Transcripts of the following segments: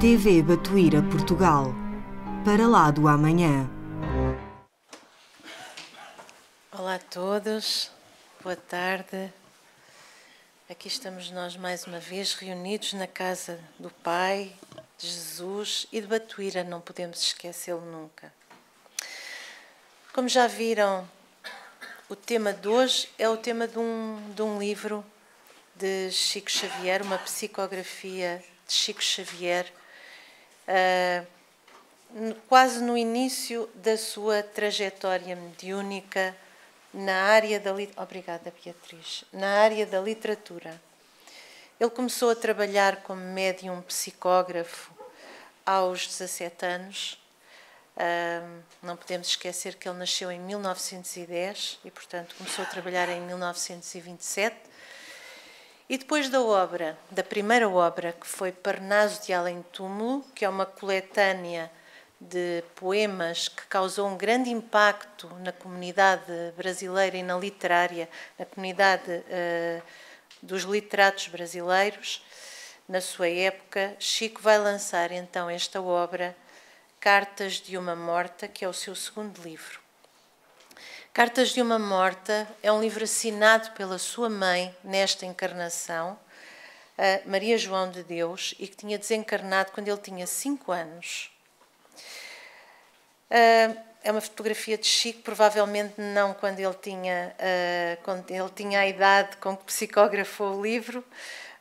TV Batuíra Portugal. Para lá do amanhã. Olá a todos, boa tarde. Aqui estamos nós mais uma vez reunidos na casa do Pai, de Jesus e de Batuíra, não podemos esquecê-lo nunca. Como já viram, o tema de hoje é o tema de um, de um livro de Chico Xavier, uma psicografia de Chico Xavier, quase no início da sua trajetória mediúnica na área da obrigada Beatriz na área da literatura. Ele começou a trabalhar como médium psicógrafo aos 17 anos. Uh, não podemos esquecer que ele nasceu em 1910 e portanto começou a trabalhar em 1927 e depois da obra, da primeira obra, que foi Parnaso de Além Túmulo, que é uma coletânea de poemas que causou um grande impacto na comunidade brasileira e na literária, na comunidade uh, dos literatos brasileiros, na sua época, Chico vai lançar então esta obra, Cartas de uma Morta, que é o seu segundo livro. Cartas de uma Morta é um livro assinado pela sua mãe nesta encarnação, Maria João de Deus, e que tinha desencarnado quando ele tinha 5 anos. É uma fotografia de Chico, provavelmente não quando ele tinha, quando ele tinha a idade com que psicografou o livro,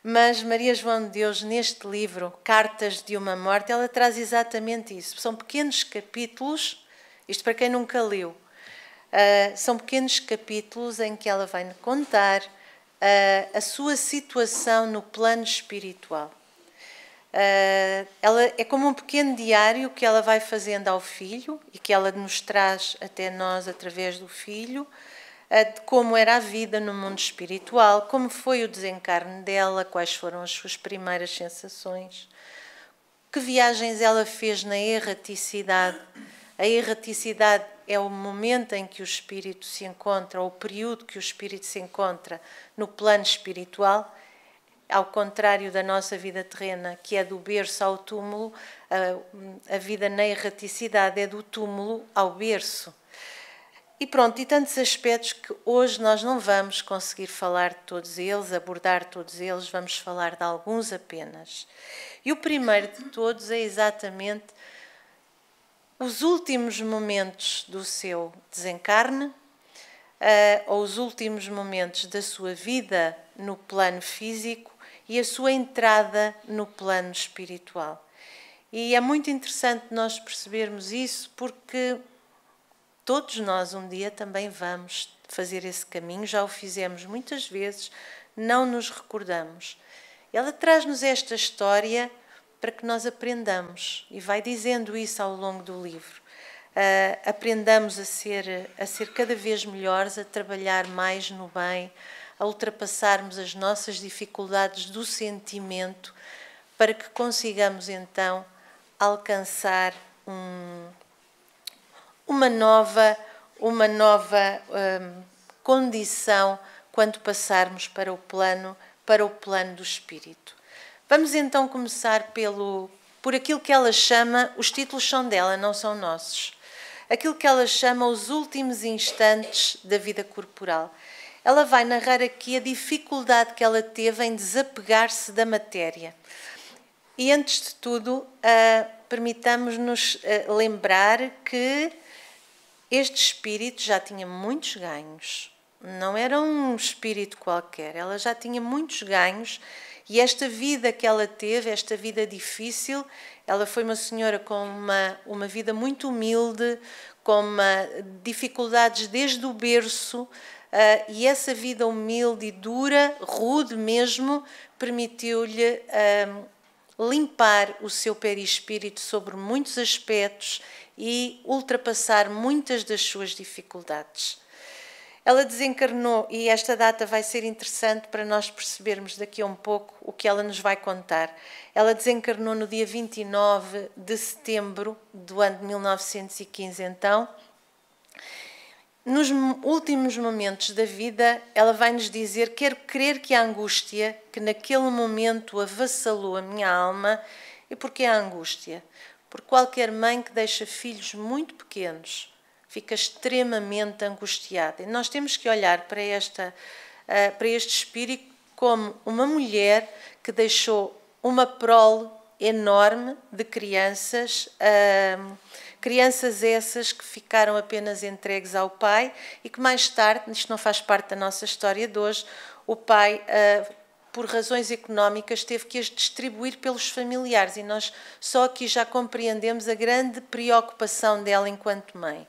mas Maria João de Deus, neste livro, Cartas de uma Morte, ela traz exatamente isso. São pequenos capítulos, isto para quem nunca leu, Uh, são pequenos capítulos em que ela vai contar uh, a sua situação no plano espiritual. Uh, ela é como um pequeno diário que ela vai fazendo ao filho e que ela nos traz até nós através do filho, de como era a vida no mundo espiritual, como foi o desencarne dela, quais foram as suas primeiras sensações, que viagens ela fez na erraticidade. A erraticidade é o momento em que o espírito se encontra, ou o período que o espírito se encontra no plano espiritual, ao contrário da nossa vida terrena, que é do berço ao túmulo, a, vida na erraticidade é do túmulo ao berço. E pronto, e tantos aspectos que hoje nós não vamos conseguir falar de todos eles, abordar todos eles, vamos falar de alguns apenas. E o primeiro de todos é exatamente os últimos momentos do seu desencarne, uh, ou os últimos momentos da sua vida no plano físico e a sua entrada no plano espiritual. E é muito interessante nós percebermos isso porque todos nós um dia também vamos fazer esse caminho, já o fizemos muitas vezes, não nos recordamos. Ela traz-nos esta história para que nós aprendamos, e vai dizendo isso ao longo do livro. Uh, aprendamos a ser, a ser cada vez melhores, a trabalhar mais no bem, a ultrapassarmos as nossas dificuldades do sentimento, para que consigamos então alcançar um, uma nova, uma nova um, condição quando passarmos para o plano, para o plano do espírito. Vamos então começar pelo, por aquilo que ela chama, os títulos são dela, não são nossos. Aquilo que ela chama os últimos instantes da vida corporal. Ela vai narrar aqui a dificuldade que ela teve em desapegar-se da matéria. E antes de tudo, uh, permitamos-nos uh, lembrar que este espírito já tinha muitos ganhos. Não era um espírito qualquer, ela já tinha muitos ganhos e esta vida que ela teve, esta vida difícil, ela foi uma senhora com uma, uma vida muito humilde, com uma, dificuldades desde o berço, uh, e essa vida humilde e dura, rude mesmo, permitiu-lhe uh, limpar o seu perispírito sobre muitos aspectos e ultrapassar muitas das suas dificuldades. Ela desencarnou e esta data vai ser interessante para nós percebermos daqui a um pouco o que ela nos vai contar. Ela desencarnou no dia 29 de setembro do ano de 1915, então. Nos últimos momentos da vida, ela vai nos dizer: Quero crer que a angústia que naquele momento avassalou a minha alma E porquê a angústia? Porque qualquer mãe que deixa filhos muito pequenos fica extremamente angustiada. E nós temos que olhar para, esta, uh, para este espírito como uma mulher que deixou uma prole enorme de crianças, uh, crianças essas que ficaram apenas entregues ao pai e que mais tarde, isto não faz parte da nossa história de hoje, o pai uh, por razões económicas, teve que as distribuir pelos familiares e nós só aqui já compreendemos a grande preocupação dela enquanto mãe.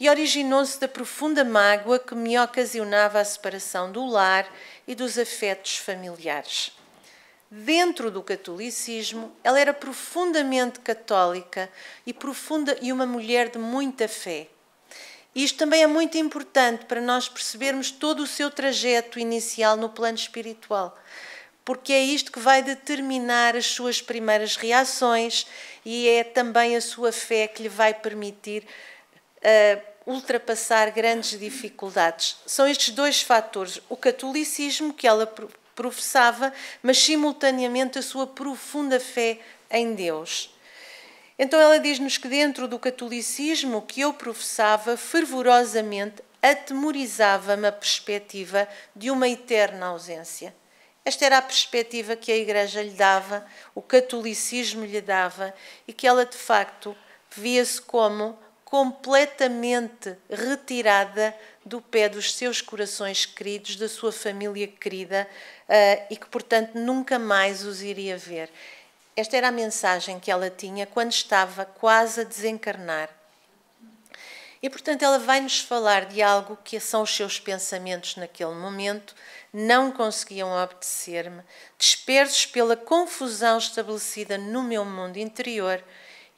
E originou-se da profunda mágoa que me ocasionava a separação do lar e dos afetos familiares. Dentro do catolicismo, ela era profundamente católica e profunda e uma mulher de muita fé. Isto também é muito importante para nós percebermos todo o seu trajeto inicial no plano espiritual, porque é isto que vai determinar as suas primeiras reações e é também a sua fé que lhe vai permitir uh, ultrapassar grandes dificuldades. São estes dois fatores: o catolicismo que ela professava, mas simultaneamente a sua profunda fé em Deus. Então ela diz-nos que dentro do catolicismo que eu professava fervorosamente atemorizava-me a perspectiva de uma eterna ausência. Esta era a perspectiva que a Igreja lhe dava, o catolicismo lhe dava, e que ela de facto via-se como completamente retirada do pé dos seus corações queridos, da sua família querida, uh, e que, portanto, nunca mais os iria ver. Esta era a mensagem que ela tinha quando estava quase a desencarnar. E, portanto, ela vai nos falar de algo que são os seus pensamentos naquele momento, não conseguiam obedecer-me, dispersos pela confusão estabelecida no meu mundo interior,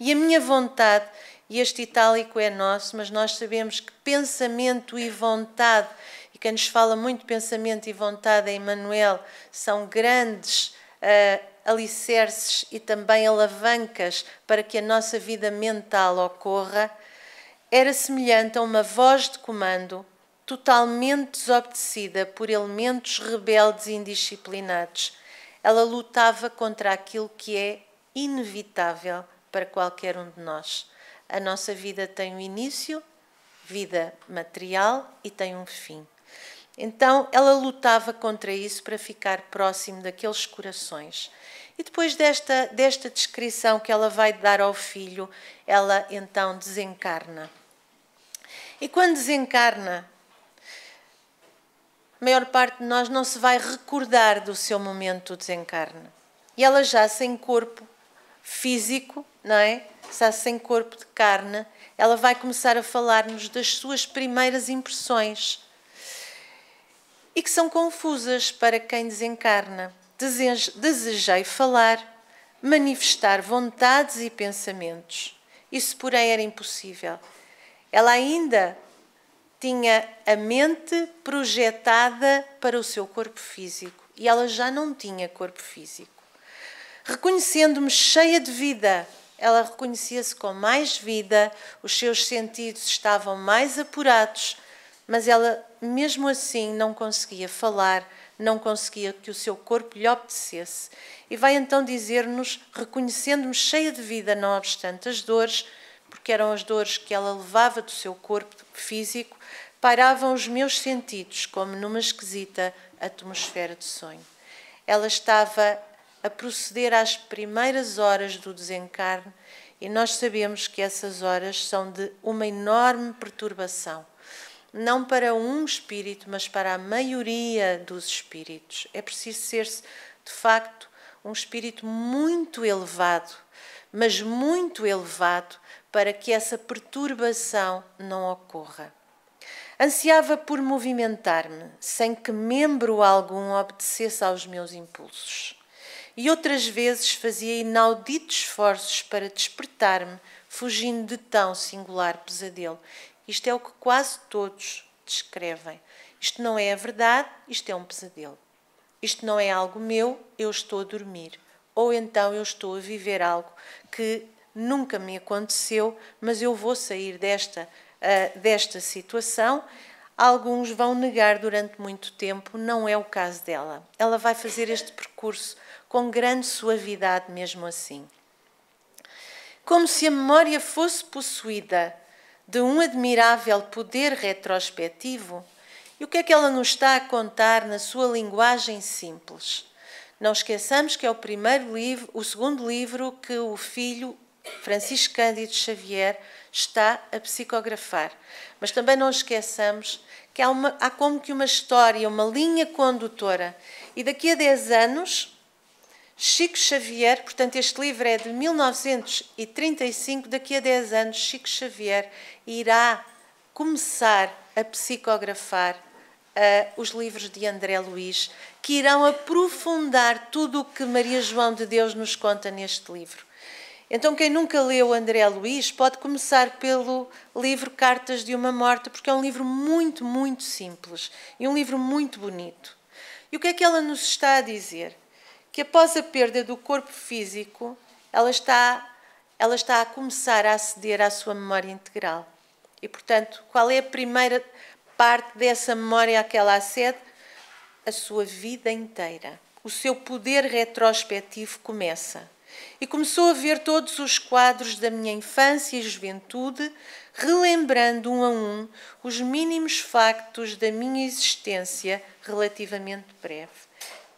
e a minha vontade, e este itálico é nosso, mas nós sabemos que pensamento e vontade, e quem nos fala muito pensamento e vontade é Emmanuel, são grandes. Uh, alicerces e também alavancas para que a nossa vida mental ocorra, era semelhante a uma voz de comando totalmente desobedecida por elementos rebeldes e indisciplinados. Ela lutava contra aquilo que é inevitável para qualquer um de nós. A nossa vida tem um início, vida material, e tem um fim. Então ela lutava contra isso para ficar próximo daqueles corações. E depois desta, desta descrição que ela vai dar ao filho, ela então desencarna. E quando desencarna, a maior parte de nós não se vai recordar do seu momento do desencarne. E ela já sem corpo físico, não é? Já sem corpo de carne, ela vai começar a falar-nos das suas primeiras impressões e que são confusas para quem desencarna. Desejei falar, manifestar vontades e pensamentos. Isso, porém, era impossível. Ela ainda tinha a mente projetada para o seu corpo físico e ela já não tinha corpo físico. Reconhecendo-me cheia de vida, ela reconhecia-se com mais vida, os seus sentidos estavam mais apurados, mas ela, mesmo assim, não conseguia falar, não conseguia que o seu corpo lhe obedecesse. E vai então dizer-nos, reconhecendo-me cheia de vida, não obstante as dores, porque eram as dores que ela levava do seu corpo físico, pairavam os meus sentidos como numa esquisita atmosfera de sonho. Ela estava a proceder às primeiras horas do desencarne e nós sabemos que essas horas são de uma enorme perturbação não para um espírito, mas para a maioria dos espíritos. É preciso ser-se, de facto, um espírito muito elevado, mas muito elevado, para que essa perturbação não ocorra. Ansiava por movimentar-me, sem que membro algum obedecesse aos meus impulsos. E outras vezes fazia inauditos esforços para despertar-me, fugindo de tão singular pesadelo. Isto é o que quase todos descrevem. Isto não é a verdade, isto é um pesadelo. Isto não é algo meu, eu estou a dormir. Ou então eu estou a viver algo que nunca me aconteceu, mas eu vou sair desta, uh, desta situação. Alguns vão negar durante muito tempo, não é o caso dela. Ela vai fazer este percurso com grande suavidade, mesmo assim. Como se a memória fosse possuída de um admirável poder retrospectivo, e o que é que ela nos está a contar na sua linguagem simples? Não esqueçamos que é o primeiro livro, o segundo livro que o filho Francisco Cândido Xavier está a psicografar. Mas também não esqueçamos que há, uma, há como que uma história, uma linha condutora. E daqui a 10 anos, Chico Xavier, portanto, este livro é de 1935, daqui a 10 anos, Chico Xavier irá começar a psicografar uh, os livros de André Luiz, que irão aprofundar tudo o que Maria João de Deus nos conta neste livro. Então, quem nunca leu André Luiz pode começar pelo livro Cartas de uma Morta, porque é um livro muito, muito simples e um livro muito bonito. E o que é que ela nos está a dizer? Que após a perda do corpo físico, ela está, ela está a começar a aceder à sua memória integral. E, portanto, qual é a primeira parte dessa memória a que ela acede? A sua vida inteira. O seu poder retrospectivo começa e começou a ver todos os quadros da minha infância e juventude, relembrando um a um os mínimos factos da minha existência relativamente breve.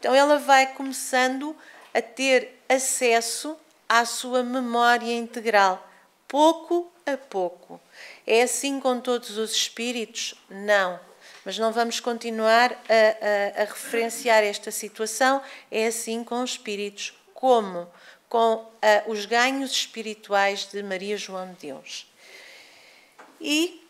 Então ela vai começando a ter acesso à sua memória integral, pouco a pouco. É assim com todos os espíritos? Não. Mas não vamos continuar a, a, a referenciar esta situação. É assim com os espíritos. Como? com uh, os ganhos espirituais de Maria João de Deus. E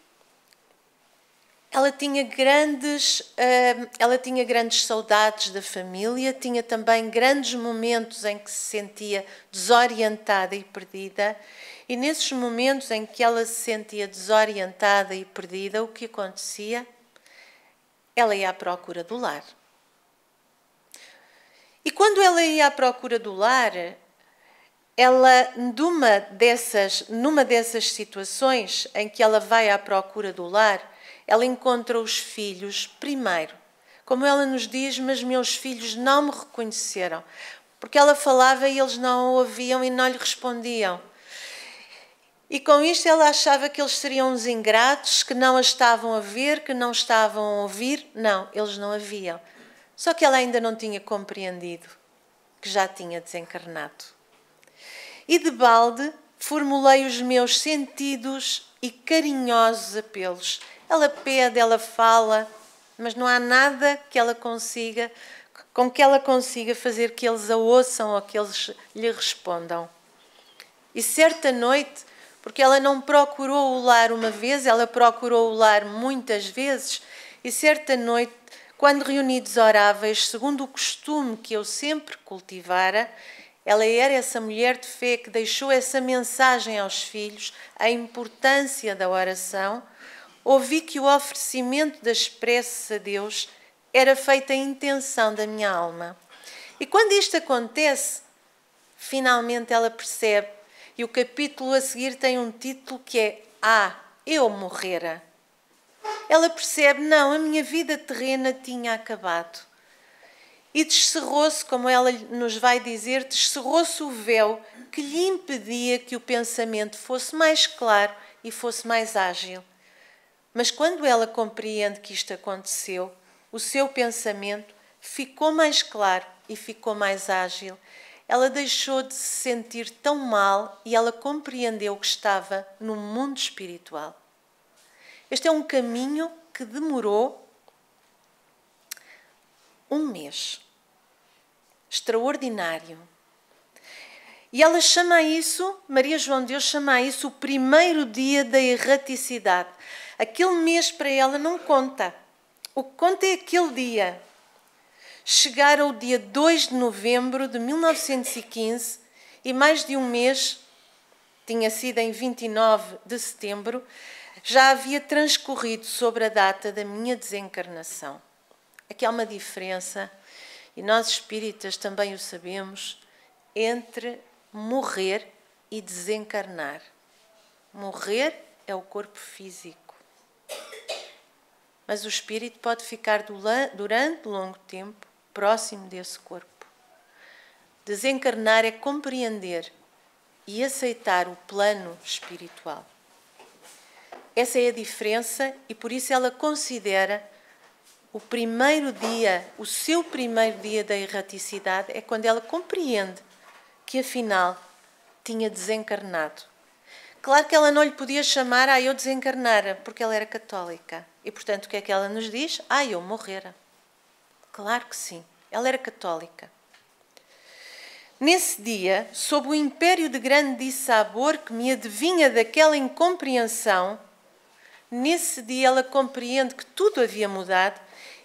ela tinha grandes, uh, ela tinha grandes saudades da família, tinha também grandes momentos em que se sentia desorientada e perdida. E nesses momentos em que ela se sentia desorientada e perdida, o que acontecia? Ela ia à procura do lar. E quando ela ia à procura do lar, ela numa dessas, numa dessas situações em que ela vai à procura do lar, ela encontra os filhos primeiro. Como ela nos diz, mas meus filhos não me reconheceram, porque ela falava e eles não a ouviam e não lhe respondiam. E com isto ela achava que eles seriam uns ingratos, que não a estavam a ver, que não estavam a ouvir. Não, eles não a viam. Só que ela ainda não tinha compreendido que já tinha desencarnado. E de balde formulei os meus sentidos e carinhosos apelos. Ela pede, ela fala, mas não há nada que ela consiga, com que ela consiga fazer que eles a ouçam ou que eles lhe respondam. E certa noite, porque ela não procurou o lar uma vez, ela procurou o lar muitas vezes, e certa noite, quando reunidos oráveis, segundo o costume que eu sempre cultivara, ela era essa mulher de fé que deixou essa mensagem aos filhos, a importância da oração. Ouvi que o oferecimento das preces a Deus era feito em intenção da minha alma. E quando isto acontece, finalmente ela percebe, e o capítulo a seguir tem um título que é Ah, eu morrera. Ela percebe, não, a minha vida terrena tinha acabado e descerrou-se, como ela nos vai dizer, descerrou-se o véu que lhe impedia que o pensamento fosse mais claro e fosse mais ágil. Mas quando ela compreende que isto aconteceu, o seu pensamento ficou mais claro e ficou mais ágil. Ela deixou de se sentir tão mal e ela compreendeu que estava no mundo espiritual. Este é um caminho que demorou um mês extraordinário. E ela chama isso, Maria João de Deus chama isso o primeiro dia da erraticidade. Aquele mês para ela não conta. O que conta é aquele dia. Chegar ao dia 2 de novembro de 1915 e mais de um mês, tinha sido em 29 de setembro, já havia transcorrido sobre a data da minha desencarnação. Aqui há uma diferença e nós espíritas também o sabemos, entre morrer e desencarnar. Morrer é o corpo físico. Mas o espírito pode ficar durante longo tempo próximo desse corpo. Desencarnar é compreender e aceitar o plano espiritual. Essa é a diferença e por isso ela considera o primeiro dia, o seu primeiro dia da erraticidade é quando ela compreende que afinal tinha desencarnado. Claro que ela não lhe podia chamar, ah, eu desencarnara, porque ela era católica. E portanto, o que é que ela nos diz? Ah, eu morrera. Claro que sim, ela era católica. Nesse dia, sob o império de grande dissabor que me adivinha daquela incompreensão, nesse dia ela compreende que tudo havia mudado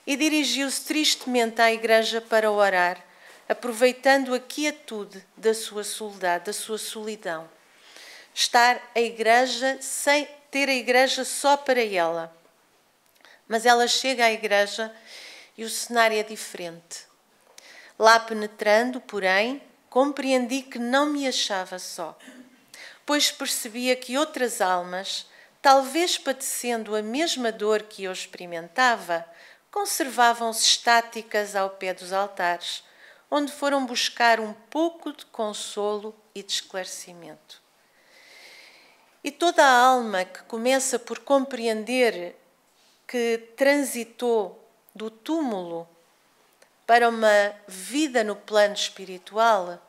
e dirigiu-se tristemente à igreja para orar, aproveitando a quietude da sua soledade, da sua solidão. Estar a igreja sem ter a igreja só para ela. Mas ela chega à igreja e o cenário é diferente. Lá penetrando, porém, compreendi que não me achava só, pois percebia que outras almas, talvez padecendo a mesma dor que eu experimentava, conservavam-se estáticas ao pé dos altares, onde foram buscar um pouco de consolo e de esclarecimento. E toda a alma que começa por compreender que transitou do túmulo para uma vida no plano espiritual,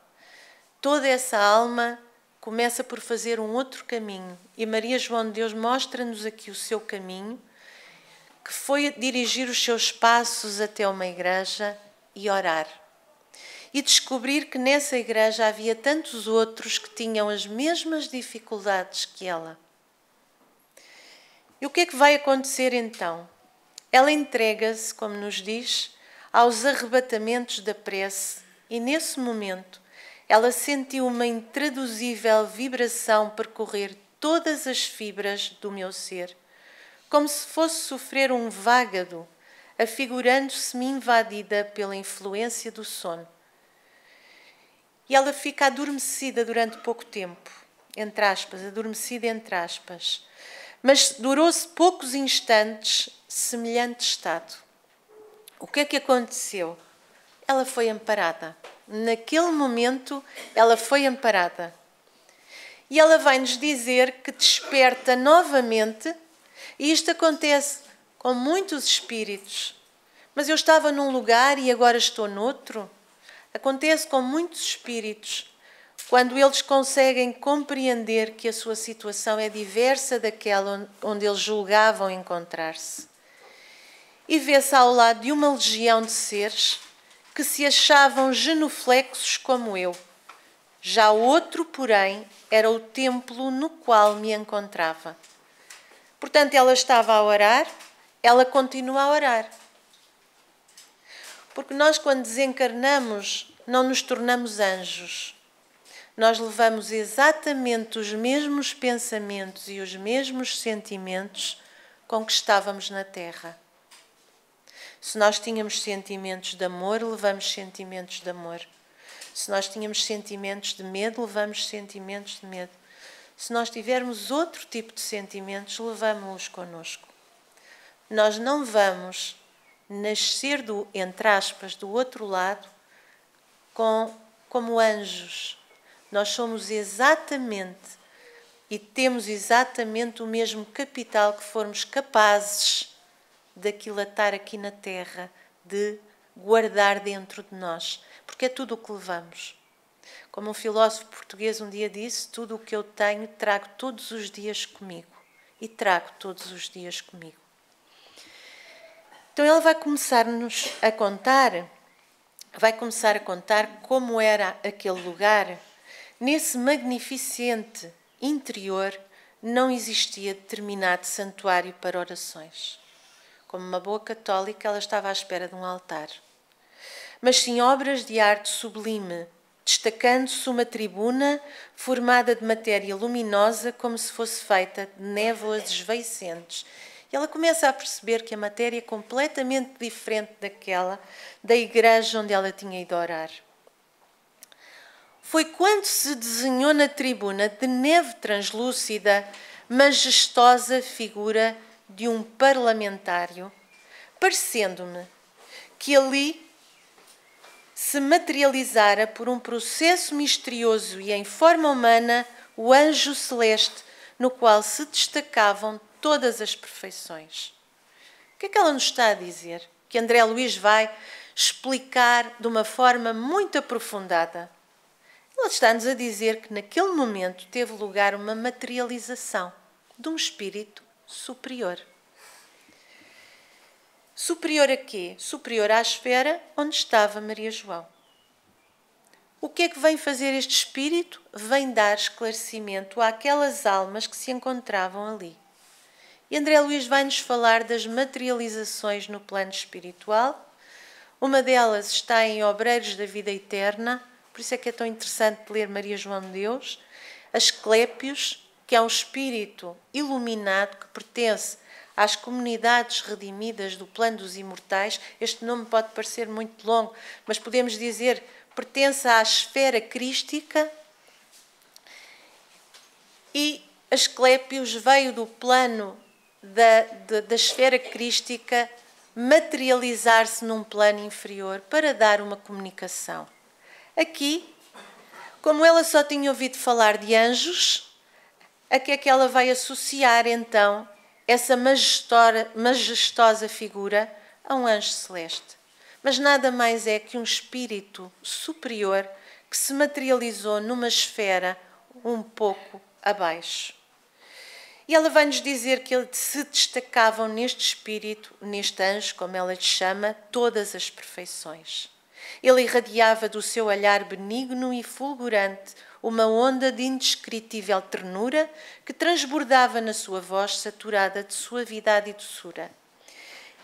toda essa alma começa por fazer um outro caminho. E Maria João de Deus mostra-nos aqui o seu caminho, que foi dirigir os seus passos até uma igreja e orar. E descobrir que nessa igreja havia tantos outros que tinham as mesmas dificuldades que ela. E o que é que vai acontecer então? Ela entrega-se, como nos diz, aos arrebatamentos da prece, e nesse momento ela sentiu uma intraduzível vibração percorrer todas as fibras do meu ser, como se fosse sofrer um vágado, afigurando-se-me invadida pela influência do sono. E ela fica adormecida durante pouco tempo, entre aspas, adormecida entre aspas, mas durou-se poucos instantes semelhante estado. O que é que aconteceu? Ela foi amparada. Naquele momento, ela foi amparada. E ela vai nos dizer que desperta novamente, e isto acontece com muitos espíritos. Mas eu estava num lugar e agora estou noutro. Acontece com muitos espíritos quando eles conseguem compreender que a sua situação é diversa daquela onde eles julgavam encontrar-se e vê-se ao lado de uma legião de seres que se achavam genuflexos como eu. Já outro, porém, era o templo no qual me encontrava. Portanto, ela estava a orar, ela continua a orar. Porque nós, quando desencarnamos, não nos tornamos anjos. Nós levamos exatamente os mesmos pensamentos e os mesmos sentimentos com que estávamos na Terra. Se nós tínhamos sentimentos de amor, levamos sentimentos de amor. Se nós tínhamos sentimentos de medo, levamos sentimentos de medo. Se nós tivermos outro tipo de sentimentos, levamos-los connosco. Nós não vamos nascer do, entre aspas, do outro lado com, como anjos. Nós somos exatamente e temos exatamente o mesmo capital que formos capazes daquilatar aqui na terra, de guardar dentro de nós, porque é tudo o que levamos. Como um filósofo português um dia disse: Tudo o que eu tenho trago todos os dias comigo. E trago todos os dias comigo. Então ele vai começar-nos a contar, vai começar a contar como era aquele lugar. Nesse magnificente interior não existia determinado santuário para orações. Como uma boa católica, ela estava à espera de um altar. Mas sim obras de arte sublime, destacando-se uma tribuna formada de matéria luminosa como se fosse feita de névoas esveicentes. E ela começa a perceber que a matéria é completamente diferente daquela da igreja onde ela tinha ido orar. Foi quando se desenhou na tribuna de neve translúcida, majestosa figura de um parlamentário, parecendo-me que ali se materializara por um processo misterioso e em forma humana o anjo celeste, no qual se destacavam todas as perfeições. O que é que ela nos está a dizer? Que André Luiz vai explicar de uma forma muito aprofundada. Ela está-nos a dizer que naquele momento teve lugar uma materialização de um espírito superior. Superior a quê? Superior à esfera onde estava Maria João. O que é que vem fazer este espírito? Vem dar esclarecimento àquelas almas que se encontravam ali. E André Luiz vai-nos falar das materializações no plano espiritual. Uma delas está em Obreiros da Vida Eterna, por isso é que é tão interessante ler Maria João de Deus. Asclépios, que é um espírito iluminado que pertence às comunidades redimidas do plano dos imortais. Este nome pode parecer muito longo, mas podemos dizer pertence à esfera crística e Asclépios veio do plano da, da, da esfera crística materializar-se num plano inferior para dar uma comunicação. Aqui, como ela só tinha ouvido falar de anjos, a que é que ela vai associar então essa majestosa figura a um anjo celeste. Mas nada mais é que um espírito superior que se materializou numa esfera um pouco abaixo. E ela vai nos dizer que se destacavam neste espírito, neste anjo, como ela lhe chama, todas as perfeições. Ele irradiava do seu olhar benigno e fulgurante uma onda de indescritível ternura que transbordava na sua voz saturada de suavidade e doçura.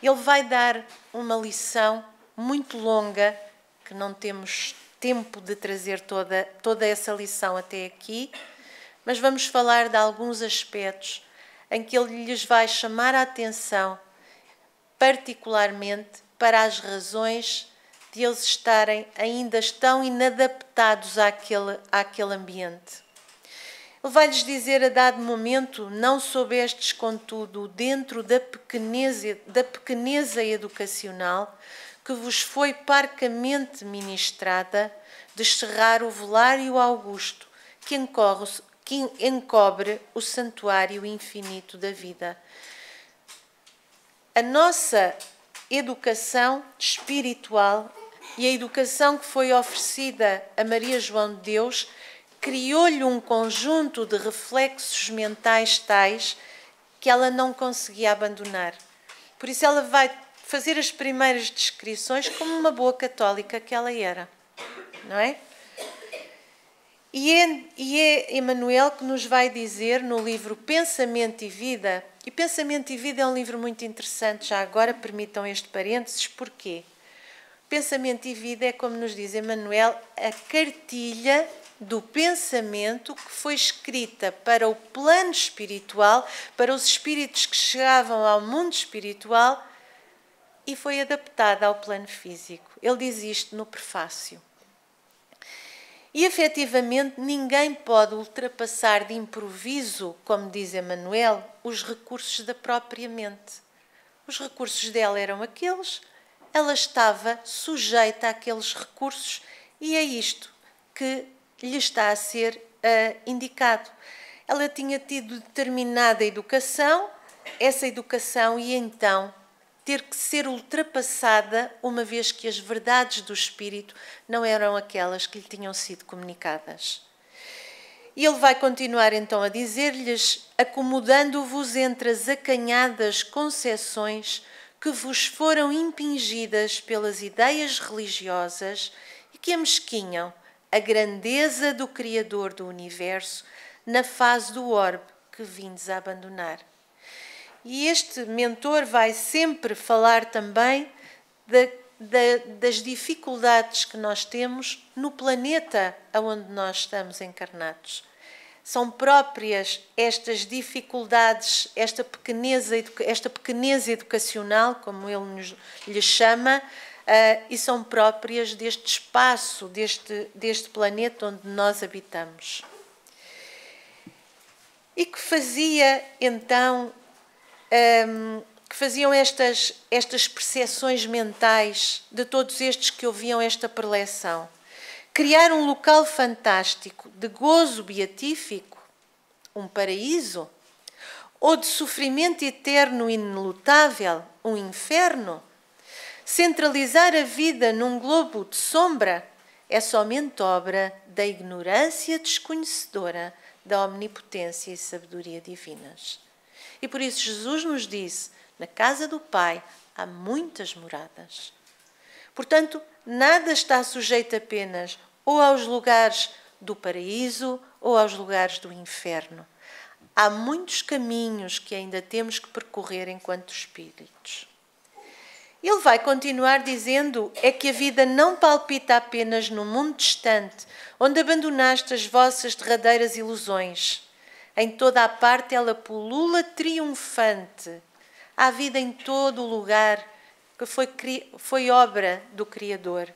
Ele vai dar uma lição muito longa, que não temos tempo de trazer toda, toda essa lição até aqui, mas vamos falar de alguns aspectos em que ele lhes vai chamar a atenção, particularmente para as razões de eles estarem ainda tão inadaptados àquele, àquele ambiente. Ele vai-lhes dizer a dado momento: Não soubestes, contudo, dentro da pequeneza, da pequeneza educacional que vos foi parcamente ministrada, descerrar o velário augusto que encorre, que encobre o santuário infinito da vida. A nossa educação espiritual e a educação que foi oferecida a Maria João de Deus criou-lhe um conjunto de reflexos mentais tais que ela não conseguia abandonar. Por isso, ela vai fazer as primeiras descrições como uma boa católica que ela era, não é? E é, e é Emmanuel que nos vai dizer no livro Pensamento e Vida, e Pensamento e Vida é um livro muito interessante, já agora permitam este parênteses, porquê? Pensamento e vida é, como nos diz Emmanuel, a cartilha do pensamento que foi escrita para o plano espiritual, para os espíritos que chegavam ao mundo espiritual e foi adaptada ao plano físico. Ele diz isto no prefácio. E efetivamente ninguém pode ultrapassar de improviso, como diz Emmanuel, os recursos da própria mente. Os recursos dela eram aqueles ela estava sujeita àqueles recursos e é isto que lhe está a ser uh, indicado. Ela tinha tido determinada educação, essa educação ia então ter que ser ultrapassada, uma vez que as verdades do espírito não eram aquelas que lhe tinham sido comunicadas. E ele vai continuar então a dizer-lhes: acomodando-vos entre as acanhadas concepções que vos foram impingidas pelas ideias religiosas e que amesquinham a grandeza do Criador do universo na fase do orbe que vindes a abandonar. E este mentor vai sempre falar também das dificuldades que nós temos no planeta onde nós estamos encarnados são próprias estas dificuldades, esta pequeneza, esta pequeneza educacional, como ele nos, lhe chama, uh, e são próprias deste espaço, deste, deste planeta onde nós habitamos. E que fazia então um, que faziam estas, estas percepções mentais de todos estes que ouviam esta preleção. Criar um local fantástico de gozo beatífico, um paraíso, ou de sofrimento eterno e inelutável, um inferno. Centralizar a vida num globo de sombra é somente obra da ignorância desconhecedora da omnipotência e sabedoria divinas. E por isso Jesus nos disse: na casa do Pai há muitas moradas. Portanto, nada está sujeito apenas ou aos lugares do paraíso ou aos lugares do inferno. Há muitos caminhos que ainda temos que percorrer enquanto espíritos. Ele vai continuar dizendo: é que a vida não palpita apenas no mundo distante, onde abandonaste as vossas derradeiras ilusões. Em toda a parte ela pulula triunfante. Há vida em todo o lugar que foi, foi obra do Criador.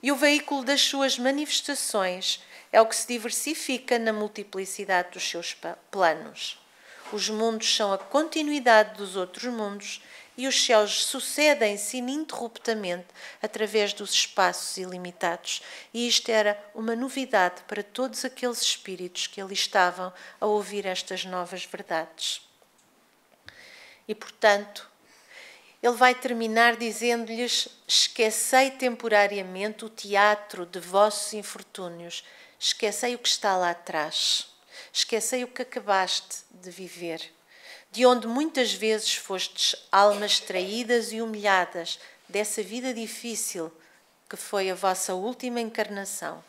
E o veículo das suas manifestações é o que se diversifica na multiplicidade dos seus planos. Os mundos são a continuidade dos outros mundos e os céus sucedem-se ininterruptamente através dos espaços ilimitados. E isto era uma novidade para todos aqueles espíritos que ali estavam a ouvir estas novas verdades. E, portanto, ele vai terminar dizendo-lhes: Esquecei temporariamente o teatro de vossos infortúnios, esquecei o que está lá atrás, esquecei o que acabaste de viver, de onde muitas vezes fostes almas traídas e humilhadas dessa vida difícil que foi a vossa última encarnação,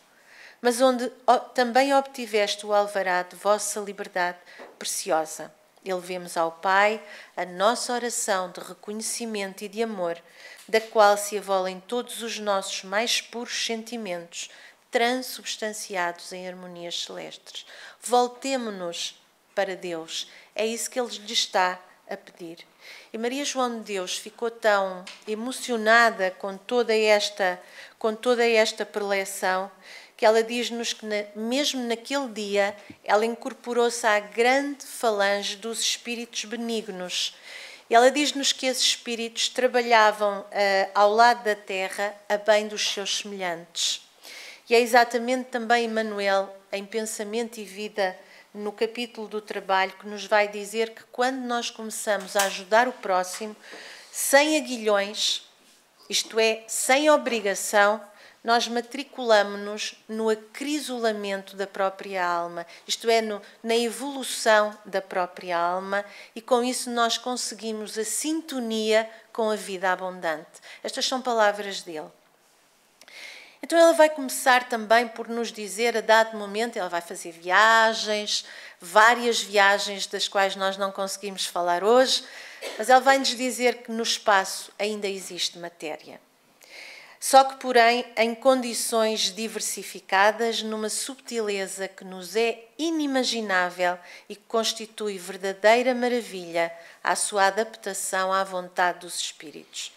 mas onde também obtiveste o alvará de vossa liberdade preciosa. Elevemos ao Pai a nossa oração de reconhecimento e de amor, da qual se avolem todos os nossos mais puros sentimentos, transubstanciados em harmonias celestes. Voltemo-nos para Deus. É isso que Ele lhe está a pedir. E Maria João de Deus ficou tão emocionada com toda esta, com toda esta preleção que ela diz-nos que, na, mesmo naquele dia, ela incorporou-se à grande falange dos espíritos benignos. E ela diz-nos que esses espíritos trabalhavam uh, ao lado da terra a bem dos seus semelhantes. E é exatamente também Emmanuel, em Pensamento e Vida, no capítulo do trabalho, que nos vai dizer que quando nós começamos a ajudar o próximo, sem aguilhões, isto é, sem obrigação, nós matriculamos-nos no acrisolamento da própria alma, isto é, no, na evolução da própria alma, e com isso nós conseguimos a sintonia com a vida abundante. Estas são palavras dele. Então ela vai começar também por nos dizer, a dado momento, ela vai fazer viagens, várias viagens das quais nós não conseguimos falar hoje, mas ela vai nos dizer que no espaço ainda existe matéria só que, porém, em condições diversificadas, numa subtileza que nos é inimaginável e que constitui verdadeira maravilha à sua adaptação à vontade dos espíritos.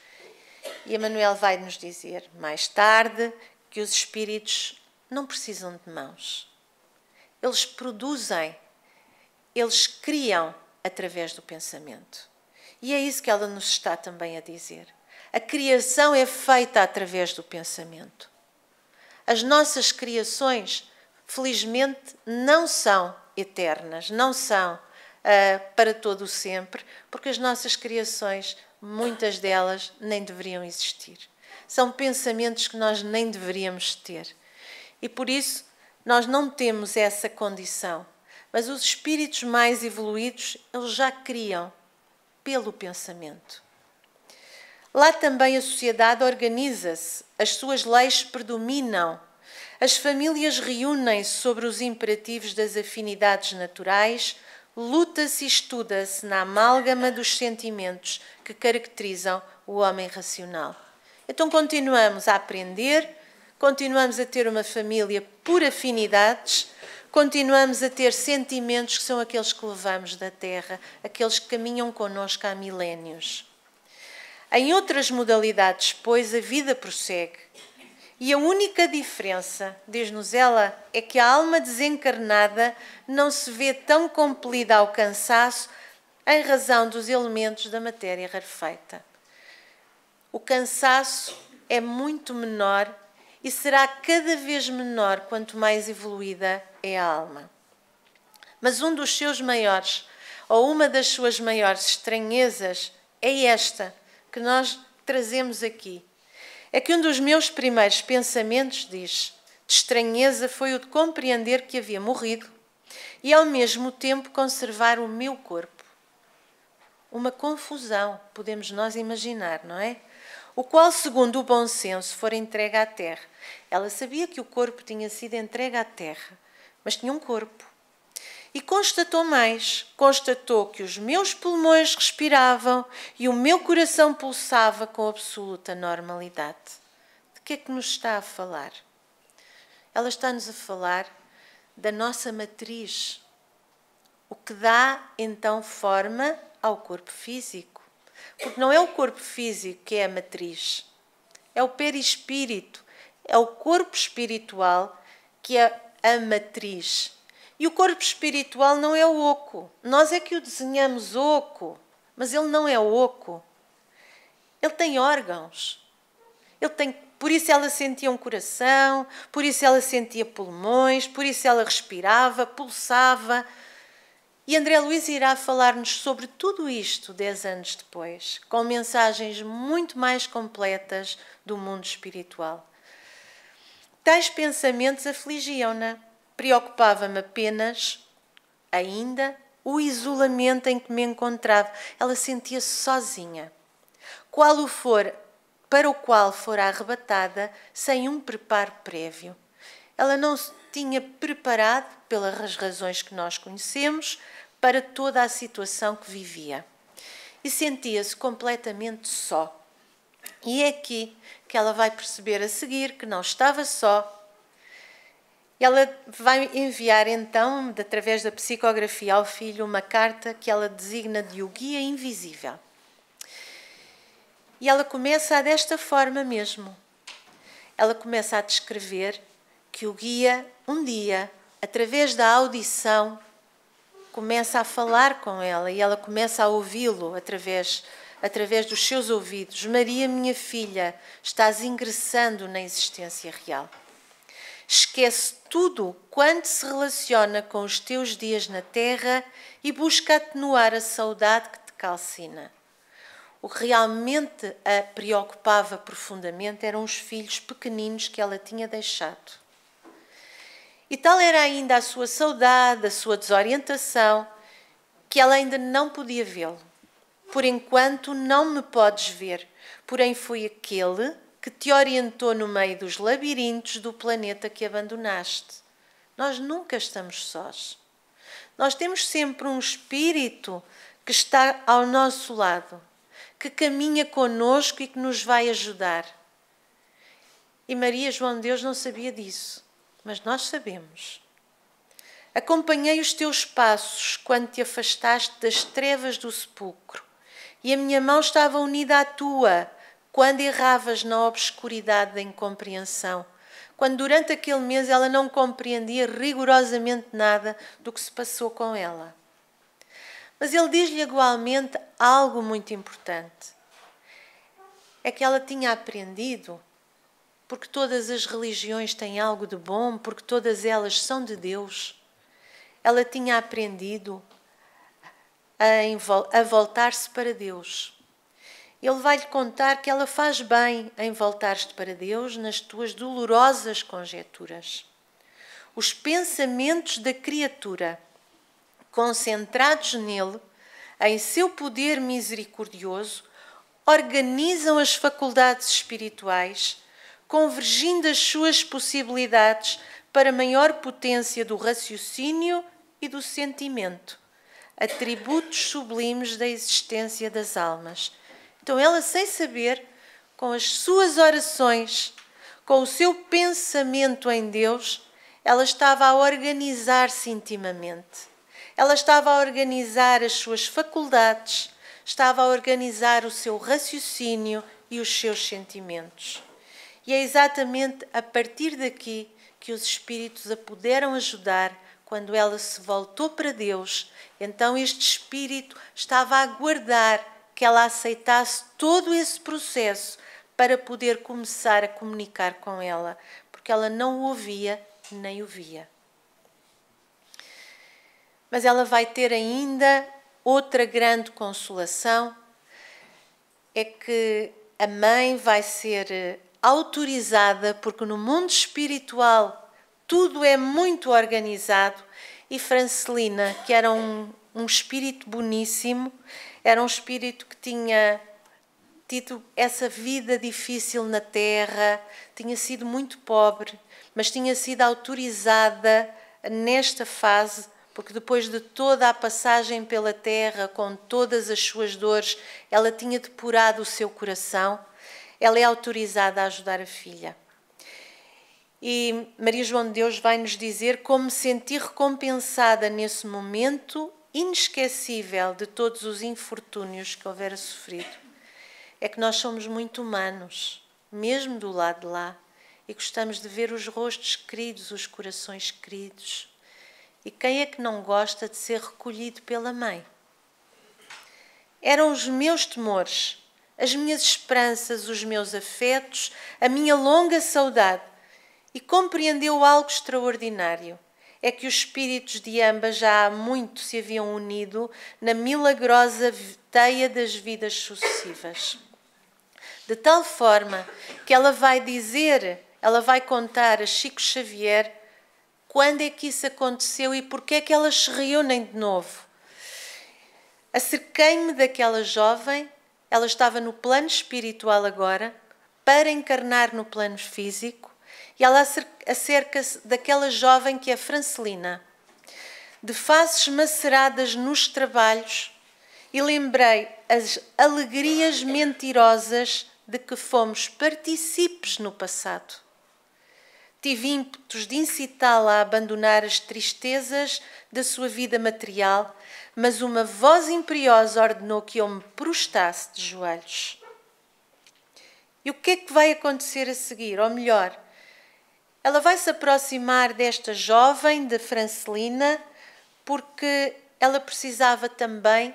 E Emmanuel vai nos dizer mais tarde que os espíritos não precisam de mãos. Eles produzem, eles criam através do pensamento. E é isso que ela nos está também a dizer. A criação é feita através do pensamento. As nossas criações, felizmente, não são eternas, não são uh, para todo o sempre, porque as nossas criações, muitas delas, nem deveriam existir. São pensamentos que nós nem deveríamos ter. E por isso, nós não temos essa condição. Mas os espíritos mais evoluídos, eles já criam pelo pensamento. Lá também a sociedade organiza-se, as suas leis predominam, as famílias reúnem-se sobre os imperativos das afinidades naturais, luta-se e estuda-se na amálgama dos sentimentos que caracterizam o homem racional. Então continuamos a aprender, continuamos a ter uma família por afinidades, continuamos a ter sentimentos que são aqueles que levamos da terra, aqueles que caminham connosco há milénios. Em outras modalidades, pois, a vida prossegue. E a única diferença, diz-nos ela, é que a alma desencarnada não se vê tão compelida ao cansaço em razão dos elementos da matéria rarefeita. O cansaço é muito menor e será cada vez menor quanto mais evoluída é a alma. Mas um dos seus maiores, ou uma das suas maiores estranhezas, é esta que nós trazemos aqui. É que um dos meus primeiros pensamentos, diz, de estranheza foi o de compreender que havia morrido e ao mesmo tempo conservar o meu corpo. Uma confusão, podemos nós imaginar, não é? O qual, segundo o bom senso, fora entregue à terra. Ela sabia que o corpo tinha sido entregue à terra, mas tinha um corpo. E constatou mais: constatou que os meus pulmões respiravam e o meu coração pulsava com absoluta normalidade. De que é que nos está a falar? Ela está-nos a falar da nossa matriz, o que dá então forma ao corpo físico. Porque não é o corpo físico que é a matriz, é o perispírito, é o corpo espiritual que é a matriz. E o corpo espiritual não é oco. Nós é que o desenhamos oco, mas ele não é oco. Ele tem órgãos. Ele tem, por isso ela sentia um coração, por isso ela sentia pulmões, por isso ela respirava, pulsava. E André Luiz irá falar-nos sobre tudo isto dez anos depois, com mensagens muito mais completas do mundo espiritual. Tais pensamentos afligiam-na preocupava-me apenas, ainda, o isolamento em que me encontrava. Ela sentia-se sozinha. Qual o for, para o qual fora arrebatada sem um preparo prévio. Ela não tinha preparado, pelas razões que nós conhecemos, para toda a situação que vivia. E sentia-se completamente só. E é aqui que ela vai perceber a seguir que não estava só, ela vai enviar então, através da psicografia ao filho, uma carta que ela designa de o guia invisível. E ela começa desta forma mesmo. Ela começa a descrever que o guia, um dia, através da audição, começa a falar com ela e ela começa a ouvi-lo através, através dos seus ouvidos. Maria, minha filha, estás ingressando na existência real. Esquece tudo quanto se relaciona com os teus dias na terra e busca atenuar a saudade que te calcina. O que realmente a preocupava profundamente eram os filhos pequeninos que ela tinha deixado. E tal era ainda a sua saudade, a sua desorientação, que ela ainda não podia vê-lo. Por enquanto não me podes ver, porém fui aquele que te orientou no meio dos labirintos do planeta que abandonaste. Nós nunca estamos sós. Nós temos sempre um espírito que está ao nosso lado, que caminha conosco e que nos vai ajudar. E Maria João de Deus não sabia disso, mas nós sabemos. Acompanhei os teus passos quando te afastaste das trevas do sepulcro, e a minha mão estava unida à tua quando erravas na obscuridade da incompreensão, quando durante aquele mês ela não compreendia rigorosamente nada do que se passou com ela. Mas ele diz-lhe igualmente algo muito importante. É que ela tinha aprendido, porque todas as religiões têm algo de bom, porque todas elas são de Deus. Ela tinha aprendido a, a voltar-se para Deus ele vai-lhe contar que ela faz bem em voltar-te para Deus nas tuas dolorosas conjecturas. Os pensamentos da criatura, concentrados nele, em seu poder misericordioso, organizam as faculdades espirituais, convergindo as suas possibilidades para maior potência do raciocínio e do sentimento, atributos sublimes da existência das almas então ela, sem saber, com as suas orações, com o seu pensamento em Deus, ela estava a organizar-se intimamente. Ela estava a organizar as suas faculdades, estava a organizar o seu raciocínio e os seus sentimentos. E é exatamente a partir daqui que os espíritos a puderam ajudar quando ela se voltou para Deus, então este espírito estava a aguardar que ela aceitasse todo esse processo para poder começar a comunicar com ela, porque ela não o ouvia nem o via. Mas ela vai ter ainda outra grande consolação, é que a mãe vai ser autorizada, porque no mundo espiritual tudo é muito organizado, e Francelina, que era um, um espírito boníssimo, era um espírito que tinha tido essa vida difícil na terra, tinha sido muito pobre, mas tinha sido autorizada nesta fase, porque depois de toda a passagem pela terra, com todas as suas dores, ela tinha depurado o seu coração, ela é autorizada a ajudar a filha. E Maria João de Deus vai nos dizer como me recompensada nesse momento inesquecível de todos os infortúnios que houvera sofrido. É que nós somos muito humanos, mesmo do lado de lá, e gostamos de ver os rostos queridos, os corações queridos. E quem é que não gosta de ser recolhido pela mãe? Eram os meus temores, as minhas esperanças, os meus afetos, a minha longa saudade e compreendeu algo extraordinário. É que os espíritos de ambas já há muito se haviam unido na milagrosa teia das vidas sucessivas. De tal forma que ela vai dizer, ela vai contar a Chico Xavier quando é que isso aconteceu e porque é que elas se reúnem de novo. Acerquei-me daquela jovem, ela estava no plano espiritual agora, para encarnar no plano físico, e ela acerca-se daquela jovem que é Francelina, de faces maceradas nos trabalhos, e lembrei as alegrias mentirosas de que fomos partícipes no passado. Tive ímpetos de incitá-la a abandonar as tristezas da sua vida material, mas uma voz imperiosa ordenou que eu me prostrasse de joelhos. E o que é que vai acontecer a seguir? Ou melhor, ela vai se aproximar desta jovem de Francelina porque ela precisava também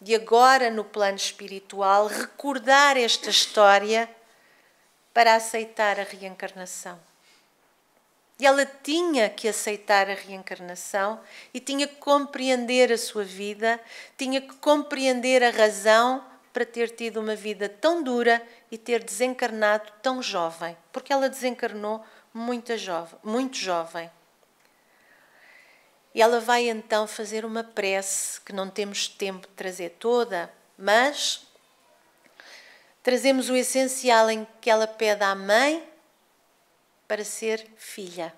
de agora no plano espiritual recordar esta história para aceitar a reencarnação. Ela tinha que aceitar a reencarnação e tinha que compreender a sua vida, tinha que compreender a razão para ter tido uma vida tão dura e ter desencarnado tão jovem, porque ela desencarnou muito jovem, muito jovem. E ela vai então fazer uma prece que não temos tempo de trazer toda, mas trazemos o essencial em que ela pede à mãe para ser filha.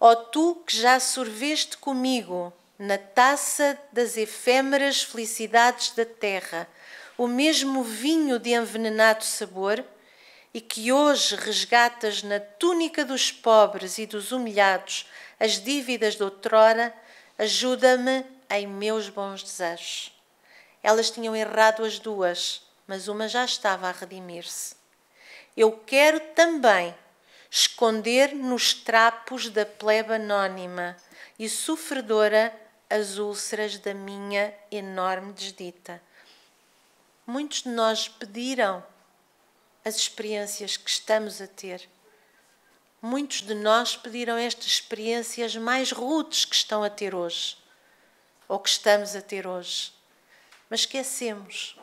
Ó oh, tu que já sorveste comigo na taça das efêmeras felicidades da terra, o mesmo vinho de envenenado sabor, e que hoje resgatas na túnica dos pobres e dos humilhados as dívidas de outrora, ajuda-me em meus bons desejos. Elas tinham errado as duas, mas uma já estava a redimir-se. Eu quero também esconder nos trapos da plebe anônima e sofredora as úlceras da minha enorme desdita. Muitos de nós pediram as experiências que estamos a ter. Muitos de nós pediram estas experiências mais rudes que estão a ter hoje, ou que estamos a ter hoje, mas esquecemos.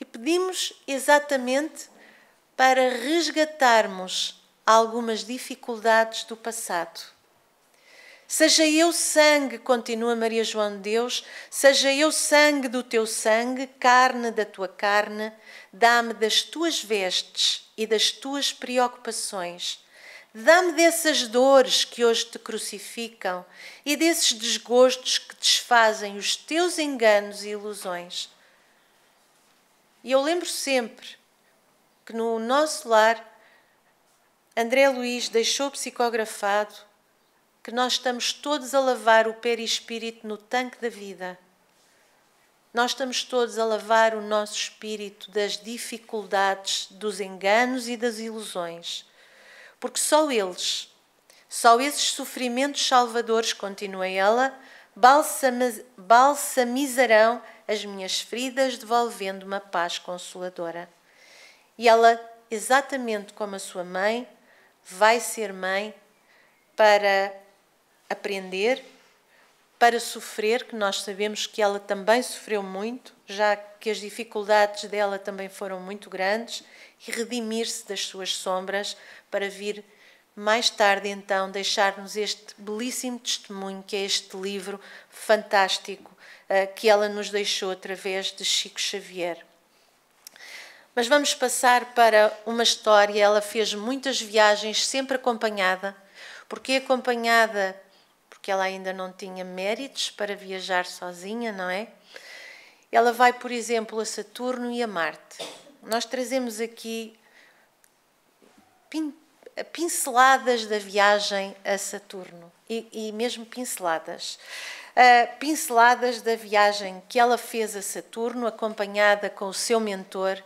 E pedimos exatamente para resgatarmos algumas dificuldades do passado Seja eu sangue, continua Maria João de Deus, seja eu sangue do teu sangue, carne da tua carne, dá-me das tuas vestes e das tuas preocupações. Dá-me dessas dores que hoje te crucificam e desses desgostos que desfazem os teus enganos e ilusões. E eu lembro sempre que no nosso lar, André Luiz deixou psicografado que nós estamos todos a lavar o perispírito no tanque da vida. Nós estamos todos a lavar o nosso espírito das dificuldades, dos enganos e das ilusões. Porque só eles, Só esses sofrimentos salvadores, continua ela, balsamizarão as minhas feridas, devolvendo-me a paz consoladora. E ela, exatamente como a sua mãe, vai ser mãe para aprender, para sofrer, que nós sabemos que ela também sofreu muito, já que as dificuldades dela também foram muito grandes, e redimir-se das suas sombras para vir mais tarde então deixar-nos este belíssimo testemunho que é este livro fantástico uh, que ela nos deixou através de Chico Xavier. Mas vamos passar para uma história. Ela fez muitas viagens, sempre acompanhada. Porque acompanhada? Porque ela ainda não tinha méritos para viajar sozinha, não é? Ela vai, por exemplo, a Saturno e a Marte. Nós trazemos aqui pinceladas da viagem a Saturno e, e mesmo pinceladas. Uh, pinceladas da viagem que ela fez a Saturno, acompanhada com o seu mentor.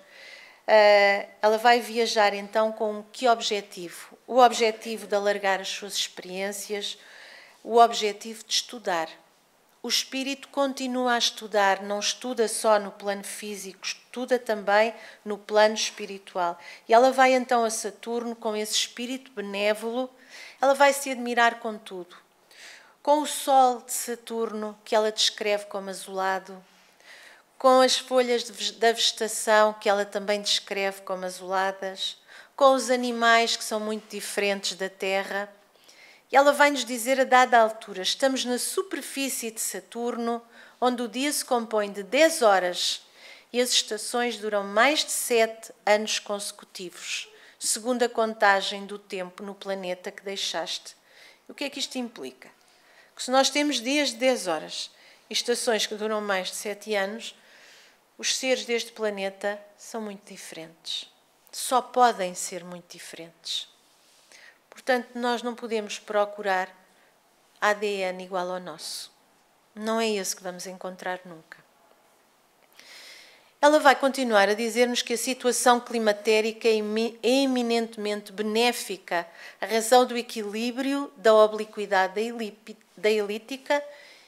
Uh, ela vai viajar então com que objetivo? O objetivo de alargar as suas experiências, o objetivo de estudar o espírito continua a estudar, não estuda só no plano físico, estuda também no plano espiritual. E ela vai então a Saturno com esse espírito benévolo, ela vai se admirar com tudo. Com o sol de Saturno, que ela descreve como azulado, com as folhas da vegetação, que ela também descreve como azuladas, com os animais que são muito diferentes da Terra e ela vai nos dizer a dada altura: estamos na superfície de Saturno, onde o dia se compõe de 10 horas e as estações duram mais de 7 anos consecutivos, segundo a contagem do tempo no planeta que deixaste. O que é que isto implica? Que se nós temos dias de 10 horas e estações que duram mais de 7 anos, os seres deste planeta são muito diferentes. Só podem ser muito diferentes. Portanto, nós não podemos procurar ADN igual ao nosso. Não é esse que vamos encontrar nunca. Ela vai continuar a dizer-nos que a situação climatérica é eminentemente benéfica, a razão do equilíbrio da obliquidade da elítica,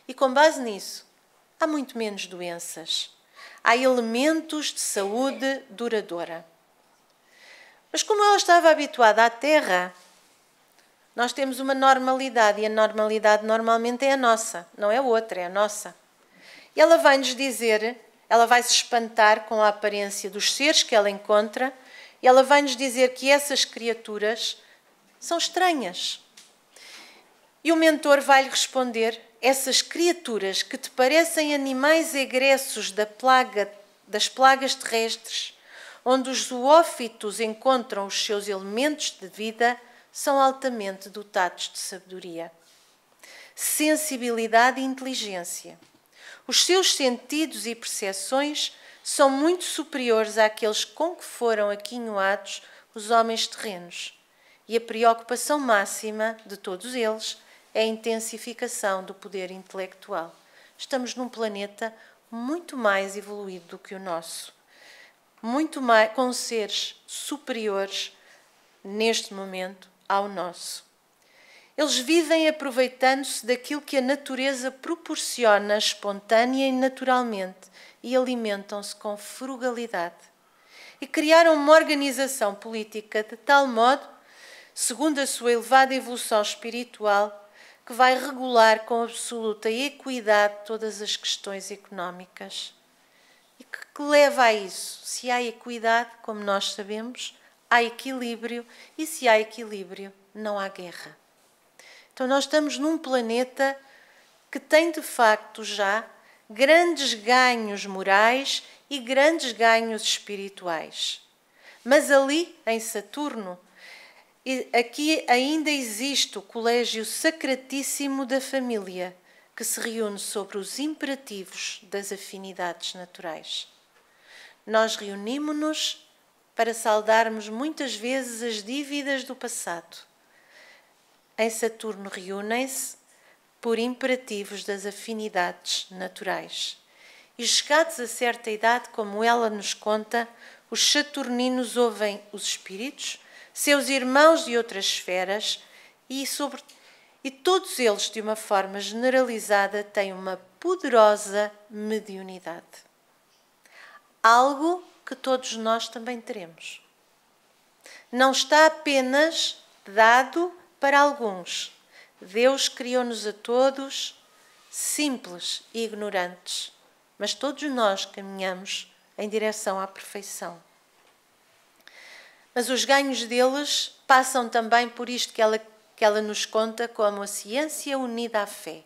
e com base nisso, há muito menos doenças. Há elementos de saúde duradoura. Mas como ela estava habituada à Terra, nós temos uma normalidade e a normalidade normalmente é a nossa, não é outra, é a nossa. E ela vai nos dizer, ela vai se espantar com a aparência dos seres que ela encontra e ela vai nos dizer que essas criaturas são estranhas. E o mentor vai lhe responder: essas criaturas que te parecem animais egressos da plaga, das plagas terrestres, onde os zoófitos encontram os seus elementos de vida, são altamente dotados de sabedoria, sensibilidade e inteligência. Os seus sentidos e percepções são muito superiores àqueles com que foram aquinhoados os homens terrenos. E a preocupação máxima de todos eles é a intensificação do poder intelectual. Estamos num planeta muito mais evoluído do que o nosso, muito mais com seres superiores neste momento ao nosso. Eles vivem aproveitando-se daquilo que a natureza proporciona espontânea e naturalmente e alimentam-se com frugalidade. E criaram uma organização política de tal modo, segundo a sua elevada evolução espiritual, que vai regular com absoluta equidade todas as questões económicas. E que, que leva a isso? Se há equidade, como nós sabemos, há equilíbrio e se há equilíbrio, não há guerra. Então, nós estamos num planeta que tem de facto já grandes ganhos morais e grandes ganhos espirituais. Mas ali, em Saturno, aqui ainda existe o colégio sacratíssimo da família, que se reúne sobre os imperativos das afinidades naturais. Nós reunimos-nos para saldarmos muitas vezes as dívidas do passado. Em Saturno reúnem-se por imperativos das afinidades naturais. E chegados a certa idade, como ela nos conta, os saturninos ouvem os espíritos, seus irmãos de outras esferas, e, sobre, e todos eles, de uma forma generalizada, têm uma poderosa mediunidade. Algo que todos nós também teremos. Não está apenas dado para alguns. Deus criou-nos a todos simples e ignorantes, mas todos nós caminhamos em direção à perfeição. Mas os ganhos deles passam também por isto que ela, que ela nos conta como a ciência unida à fé.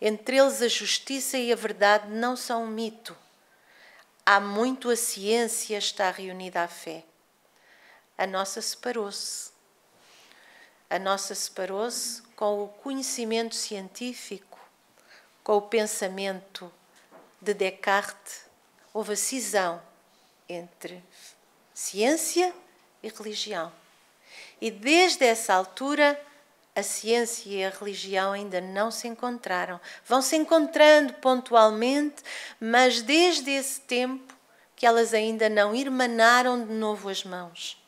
Entre eles a justiça e a verdade não são um mito. Há muito a ciência está reunida à fé. A nossa separou-se. A nossa separou-se com o conhecimento científico, com o pensamento de Descartes. Houve a cisão entre ciência e religião. E desde essa altura, a ciência e a religião ainda não se encontraram. Vão se encontrando pontualmente, mas desde esse tempo que elas ainda não irmanaram de novo as mãos.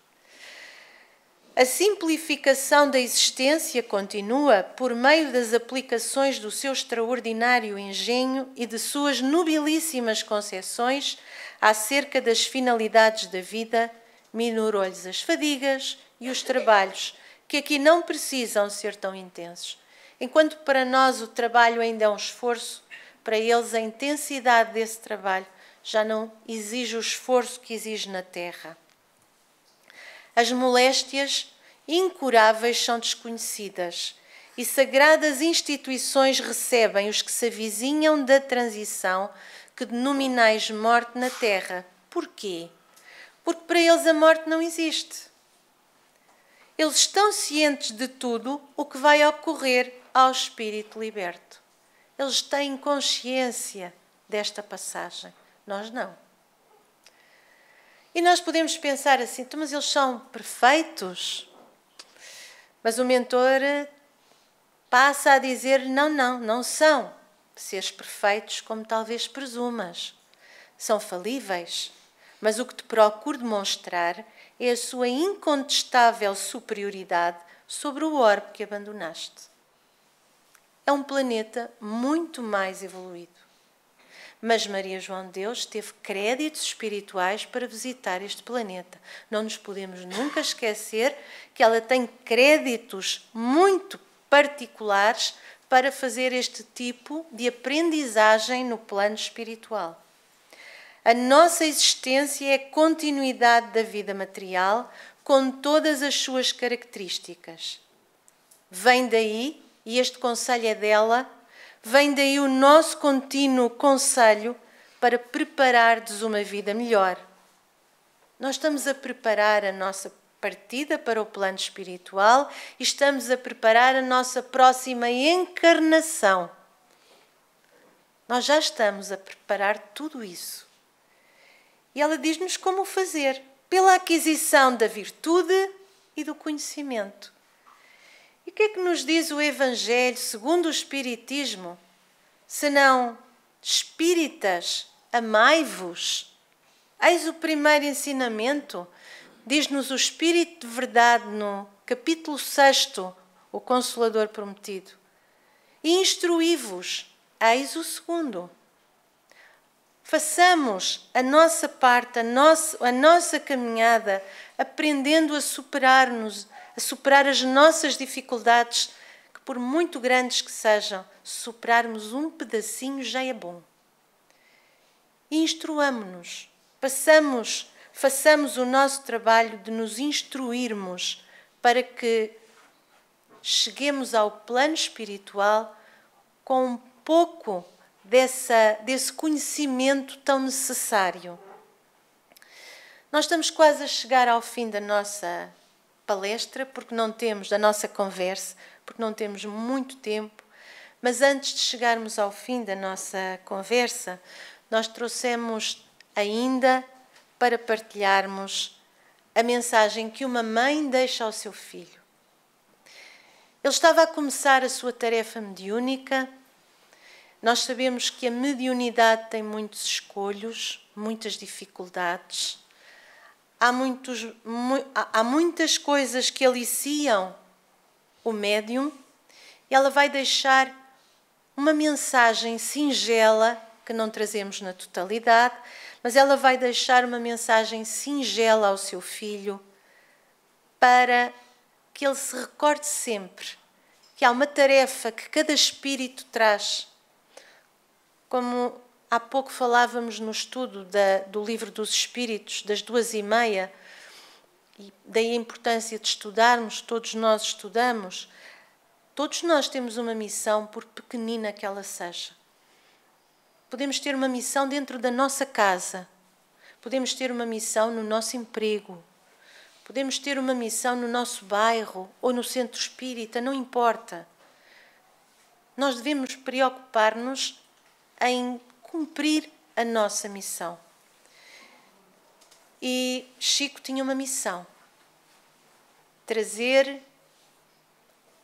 A simplificação da existência continua por meio das aplicações do seu extraordinário engenho e de suas nobilíssimas concepções acerca das finalidades da vida, minorou-lhes as fadigas e os trabalhos, que aqui não precisam ser tão intensos. Enquanto para nós o trabalho ainda é um esforço, para eles a intensidade desse trabalho já não exige o esforço que exige na terra. As moléstias incuráveis são desconhecidas e sagradas instituições recebem os que se avizinham da transição que denominais morte na terra. Porquê? Porque para eles a morte não existe. Eles estão cientes de tudo o que vai ocorrer ao espírito liberto. Eles têm consciência desta passagem. Nós não. E nós podemos pensar assim, então, mas eles são perfeitos? Mas o mentor passa a dizer: não, não, não são seres perfeitos como talvez presumas. São falíveis, mas o que te procuro demonstrar é a sua incontestável superioridade sobre o orbe que abandonaste. É um planeta muito mais evoluído. Mas Maria João de Deus teve créditos espirituais para visitar este planeta. Não nos podemos nunca esquecer que ela tem créditos muito particulares para fazer este tipo de aprendizagem no plano espiritual. A nossa existência é continuidade da vida material com todas as suas características. Vem daí, e este conselho é dela, vem daí o nosso contínuo conselho para preparardes uma vida melhor. Nós estamos a preparar a nossa partida para o plano espiritual e estamos a preparar a nossa próxima encarnação. Nós já estamos a preparar tudo isso. E ela diz-nos como fazer: pela aquisição da virtude e do conhecimento. O que é que nos diz o Evangelho segundo o Espiritismo? Senão, espíritas, amai-vos. Eis o primeiro ensinamento Diz-nos o Espírito de Verdade no capítulo 6, o Consolador Prometido. E instruí-vos, eis o segundo. Façamos a nossa parte, a nossa, a nossa caminhada, aprendendo a superar-nos, a superar as nossas dificuldades, que por muito grandes que sejam, superarmos um pedacinho já é bom. Instruamo-nos, passamos façamos o nosso trabalho de nos instruirmos para que cheguemos ao plano espiritual com um pouco dessa, desse conhecimento tão necessário. Nós estamos quase a chegar ao fim da nossa palestra, porque não temos, da nossa conversa, porque não temos muito tempo, mas antes de chegarmos ao fim da nossa conversa, nós trouxemos ainda para partilharmos a mensagem que uma mãe deixa ao seu filho. Ele estava a começar a sua tarefa mediúnica. Nós sabemos que a mediunidade tem muitos escolhos, muitas dificuldades. Há, muitos, há muitas coisas que aliciam o médium, e ela vai deixar uma mensagem singela, que não trazemos na totalidade, mas ela vai deixar uma mensagem singela ao seu filho para que ele se recorde sempre que há uma tarefa que cada espírito traz. Como há pouco falávamos no estudo da, do livro dos Espíritos, das duas e meia, e daí a importância de estudarmos, todos nós estudamos, todos nós temos uma missão, por pequenina que ela seja. Podemos ter uma missão dentro da nossa casa, podemos ter uma missão no nosso emprego, podemos ter uma missão no nosso bairro ou no centro espírita, não importa. Nós devemos preocupar-nos em cumprir a nossa missão. E Chico tinha uma missão: trazer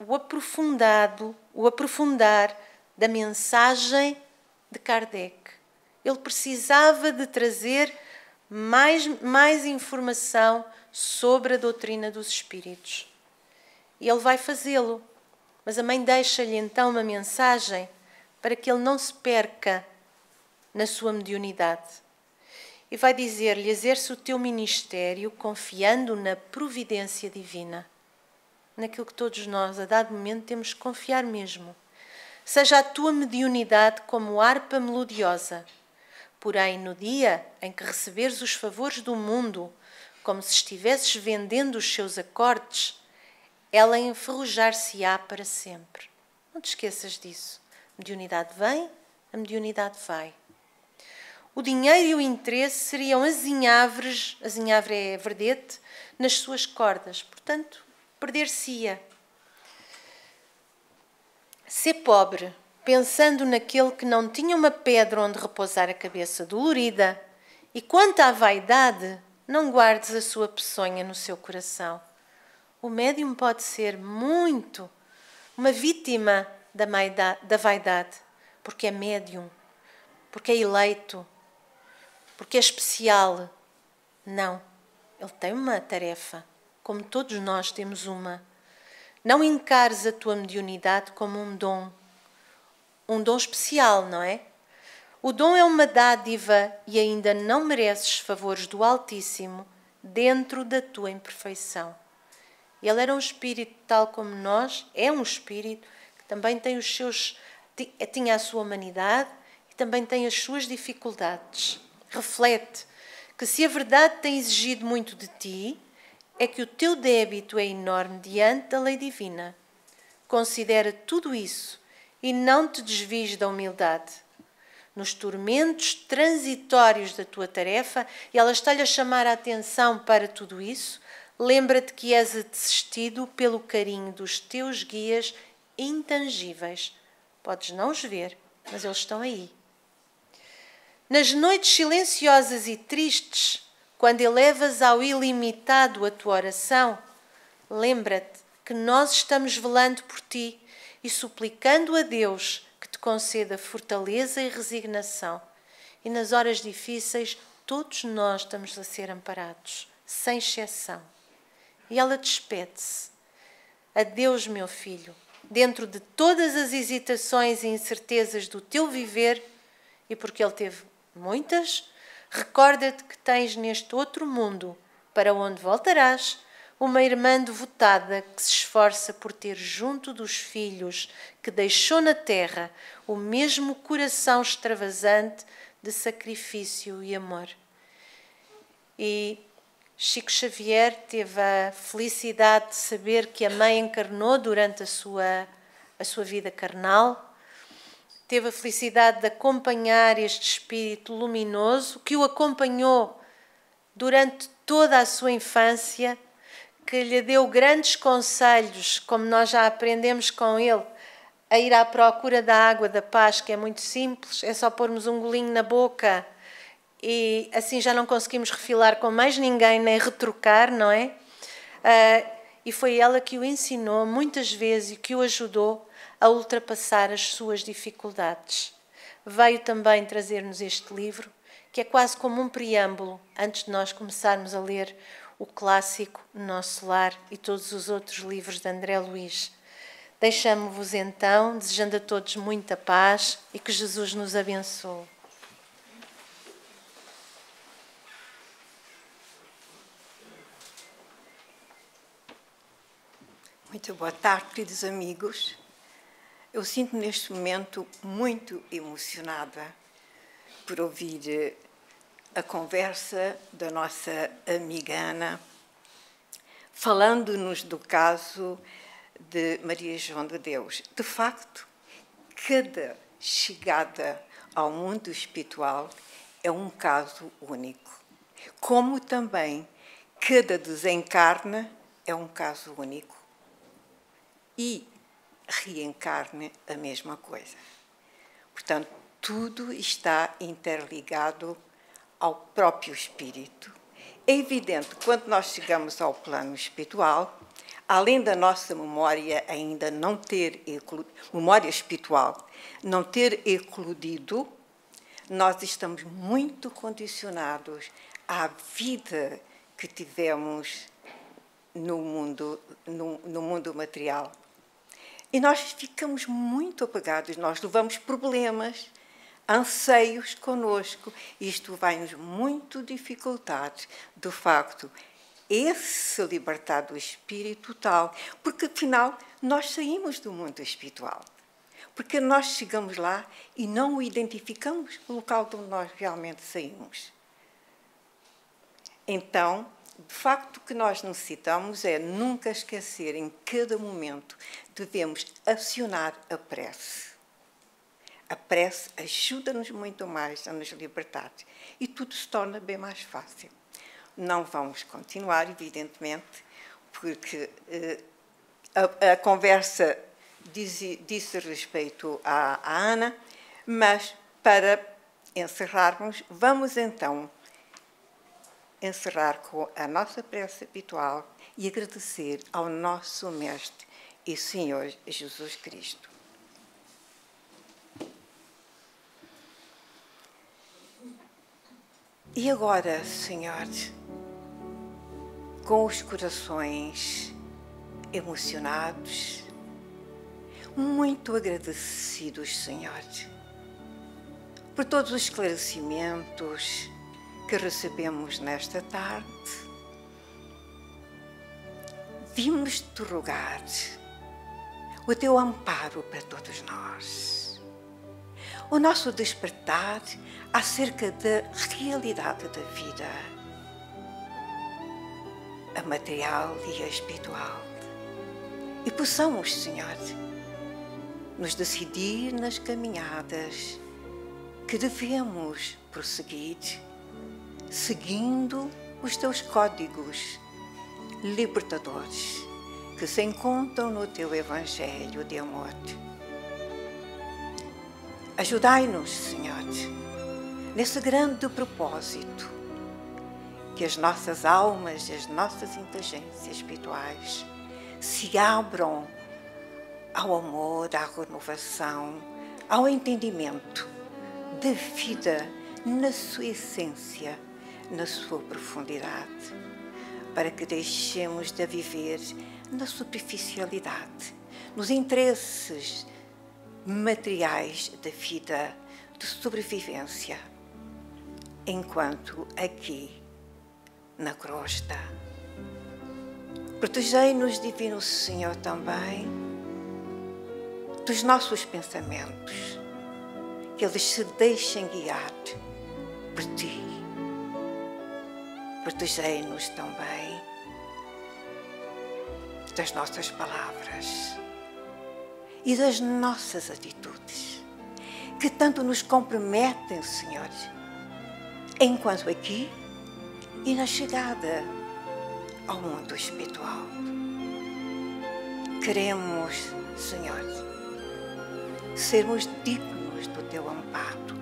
o aprofundado, o aprofundar da mensagem de Kardec. Ele precisava de trazer mais, mais informação sobre a doutrina dos espíritos. E ele vai fazê-lo. Mas a mãe deixa-lhe então uma mensagem para que ele não se perca na sua mediunidade e vai dizer-lhe: exerce o teu ministério confiando na providência divina. Naquilo que todos nós, a dado momento, temos que confiar mesmo. Seja a tua mediunidade como harpa melodiosa. Porém, no dia em que receberes os favores do mundo, como se estivesses vendendo os seus acordes, ela enferrujar-se-á para sempre. Não te esqueças disso. A mediunidade vem, a mediunidade vai. O dinheiro e o interesse seriam azinhavres, azinhavre é verdete, nas suas cordas. Portanto, perder-se-ia. Ser pobre, pensando naquele que não tinha uma pedra onde repousar a cabeça dolorida, e quanto à vaidade, não guardes a sua peçonha no seu coração. O médium pode ser muito uma vítima da vaidade, porque é médium, porque é eleito, porque é especial. Não. Ele tem uma tarefa, como todos nós temos uma. Não encares a tua mediunidade como um dom, um dom especial, não é? O dom é uma dádiva e ainda não mereces favores do Altíssimo dentro da tua imperfeição. Ele era um espírito tal como nós, é um espírito que também tem os seus tinha a sua humanidade e também tem as suas dificuldades reflete que se a verdade tem exigido muito de ti, é que o teu débito é enorme diante da lei divina. Considera tudo isso e não te desvies da humildade. Nos tormentos transitórios da tua tarefa, e ela está-lhe a chamar a atenção para tudo isso, lembra-te que és assistido pelo carinho dos teus guias intangíveis. Podes não os ver, mas eles estão aí. Nas noites silenciosas e tristes, quando elevas ao ilimitado a tua oração, lembra-te que nós estamos velando por ti e suplicando a Deus que te conceda fortaleza e resignação. E nas horas difíceis, todos nós estamos a ser amparados, sem exceção. E ela despede-se. Adeus, meu filho. Dentro de todas as hesitações e incertezas do teu viver, e porque ele teve muitas, recorda-te que tens neste outro mundo, para onde voltarás, uma irmã devotada que se esforça por ter junto dos filhos que deixou na terra o mesmo coração extravasante de sacrifício e amor. E Chico Xavier teve a felicidade de saber que a mãe encarnou durante a sua, a sua vida carnal teve a felicidade de acompanhar este espírito luminoso que o acompanhou durante toda a sua infância, que lhe deu grandes conselhos, como nós já aprendemos com ele, a ir à procura da água da paz, que é muito simples, é só pormos um golinho na boca e assim já não conseguimos refilar com mais ninguém nem retrocar, não é? Uh, e foi ela que o ensinou muitas vezes e que o ajudou a ultrapassar as suas dificuldades. Veio também trazer-nos este livro, que é quase como um preâmbulo antes de nós começarmos a ler o clássico Nosso Lar e todos os outros livros de André Luiz. Deixamo-vos então, desejando a todos muita paz e que Jesus nos abençoe. Muito boa tarde, queridos amigos. Eu sinto neste momento muito emocionada por ouvir eh, a conversa da nossa amiga Ana, falando-nos do caso de Maria João de Deus. De facto, cada chegada ao mundo espiritual é um caso único, como também cada desencarna é um caso único e reencarne a mesma coisa. Portanto, tudo está interligado ao próprio espírito. É evidente quando nós chegamos ao plano espiritual, além da nossa memória ainda não ter memória espiritual não ter eclodido, nós estamos muito condicionados à vida que tivemos no mundo, no, no mundo material. E nós ficamos muito apagados, nós levamos problemas, anseios conosco. Isto vai-nos muito dificultar, de facto, esse libertar do espírito tal, porque afinal nós saímos do mundo espiritual. Porque nós chegamos lá e não o identificamos o local de onde nós realmente saímos. Então, de facto, o que nós necessitamos é nunca esquecer, em cada momento, devemos acionar a prece. A prece ajuda-nos muito mais a nos libertar e tudo se torna bem mais fácil. Não vamos continuar, evidentemente, porque eh, a, a, conversa disse respeito à, à Ana, mas para encerrarmos, vamos então encerrar com a nossa prece habitual e agradecer ao nosso Mestre e Senhor Jesus Cristo. E agora, Senhor, com os corações emocionados, muito agradecidos, Senhor, por todos os esclarecimentos, que recebemos nesta tarde, vimos-te rogar o teu amparo para todos nós, o nosso despertar acerca da realidade da vida, a material e a espiritual, e possamos, Senhor, nos decidir nas caminhadas que devemos prosseguir seguindo os teus códigos libertadores que se encontram no teu Evangelho de amor. Ajudai-nos, Senhor, nesse grande propósito, que as nossas almas e as nossas inteligências espirituais se abram ao amor, à renovação, ao entendimento da vida na sua essência na sua profundidade, para que deixemos de viver na superficialidade, nos interesses materiais da vida de sobrevivência, enquanto aqui, na crosta. Protegei-nos, Divino Senhor, também dos nossos pensamentos, que eles se deixem guiar por Ti protegei-nos também. Das nossas palavras. E das nossas atitudes, que tanto nos comprometem, Senhor, enquanto aqui e na chegada ao mundo espiritual. Queremos, Senhor, sermos dignos do teu amparo.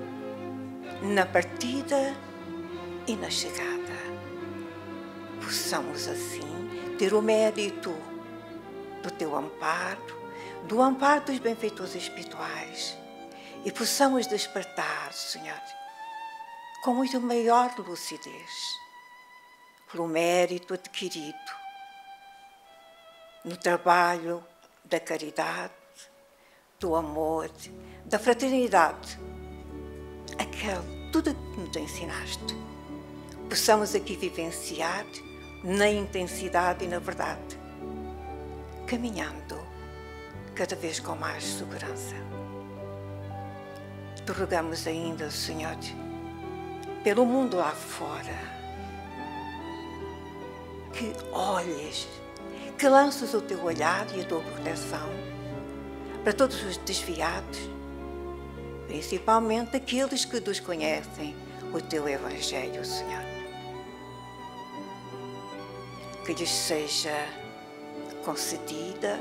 Na partida e na chegada possamos assim ter o mérito do teu amparo, do amparo dos benfeitores espirituais e possamos despertar, Senhor, com muito maior lucidez, pelo mérito adquirido no trabalho da caridade, do amor, da fraternidade. Aquele, tudo que nos ensinaste. Possamos aqui vivenciar na intensidade e na verdade, caminhando cada vez com mais segurança. Te rogamos ainda, Senhor, pelo mundo lá fora, que olhes, que lances o teu olhar e a tua proteção para todos os desviados, principalmente aqueles que desconhecem o teu Evangelho, Senhor. Que lhes seja concedida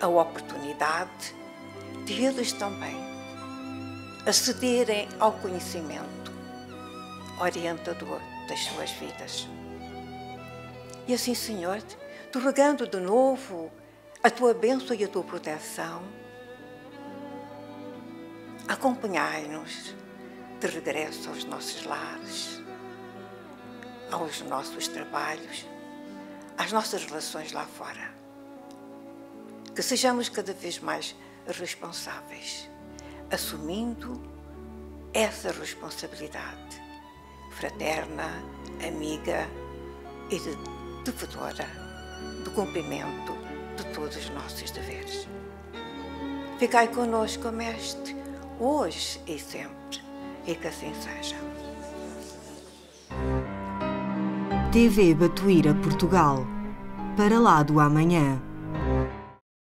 a oportunidade de eles também acederem ao conhecimento orientador das suas vidas. E assim, Senhor, te rogando de novo a tua bênção e a tua proteção, acompanhai-nos de regresso aos nossos lares, aos nossos trabalhos, às nossas relações lá fora. Que sejamos cada vez mais responsáveis, assumindo essa responsabilidade fraterna, amiga e de devedora do cumprimento de todos os nossos deveres. Ficai conosco, Mestre, hoje e sempre, e que assim seja. TV Batuíra Portugal. Para lá do amanhã.